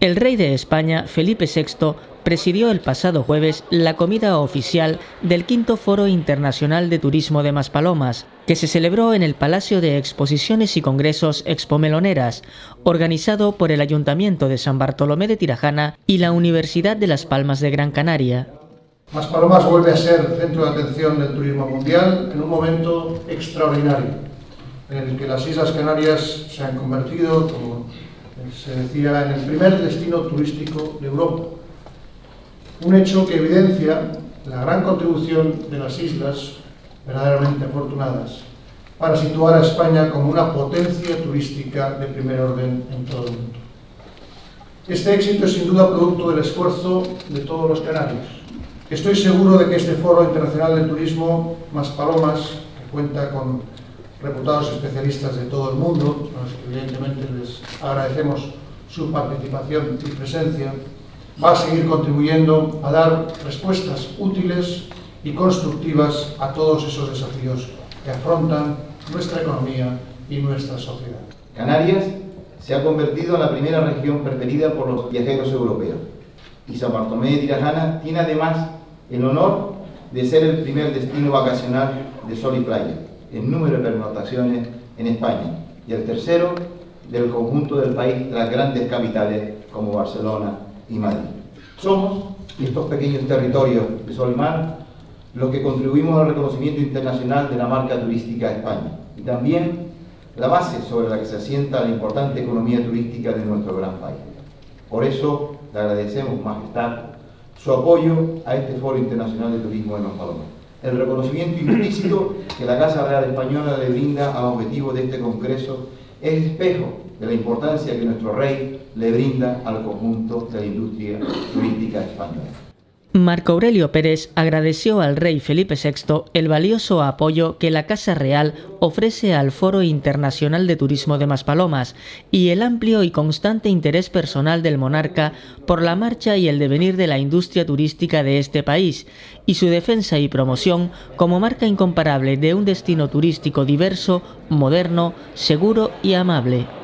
El rey de España, Felipe VI, presidió el pasado jueves la comida oficial del quinto Foro Internacional de Turismo de Maspalomas, que se celebró en el Palacio de Exposiciones y Congresos Expomeloneras, organizado por el Ayuntamiento de San Bartolomé de Tirajana y la Universidad de Las Palmas de Gran Canaria. Maspalomas vuelve a ser centro de atención del turismo mundial en un momento extraordinario, en el que las Islas Canarias se han convertido, como se decía, en el primer destino turístico de Europa. Un hecho que evidencia la gran contribución de las islas verdaderamente afortunadas para situar a España como una potencia turística de primer orden en todo el mundo. Este éxito es sin duda producto del esfuerzo de todos los canarios. Estoy seguro de que este Foro Internacional de Turismo, Más Palomas, que cuenta con reputados especialistas de todo el mundo, a los que evidentemente les agradecemos su participación y presencia, va a seguir contribuyendo a dar respuestas útiles y constructivas a todos esos desafíos que afrontan nuestra economía y nuestra sociedad. Canarias se ha convertido en la primera región preferida por los viajeros europeos y San Bartolomé de Tirajana tiene además el honor de ser el primer destino vacacional de sol y playa en número de pernoctaciones en España y el tercero del conjunto del país tras grandes capitales como Barcelona y Madrid. Somos, estos pequeños territorios de sol y mar, los que contribuimos al reconocimiento internacional de la marca turística de España y también la base sobre la que se asienta la importante economía turística de nuestro gran país. Por eso le agradecemos, Majestad, su apoyo a este Foro Internacional de Turismo de Los Palomas el reconocimiento implícito que la Casa Real Española le brinda al objetivo de este Congreso es espejo de la importancia que nuestro rey le brinda al conjunto de la industria turística española. Marco Aurelio Pérez agradeció al rey Felipe VI el valioso apoyo que la Casa Real ofrece al Foro Internacional de Turismo de Maspalomas y el amplio y constante interés personal del monarca por la marcha y el devenir de la industria turística de este país y su defensa y promoción como marca incomparable de un destino turístico diverso, moderno, seguro y amable.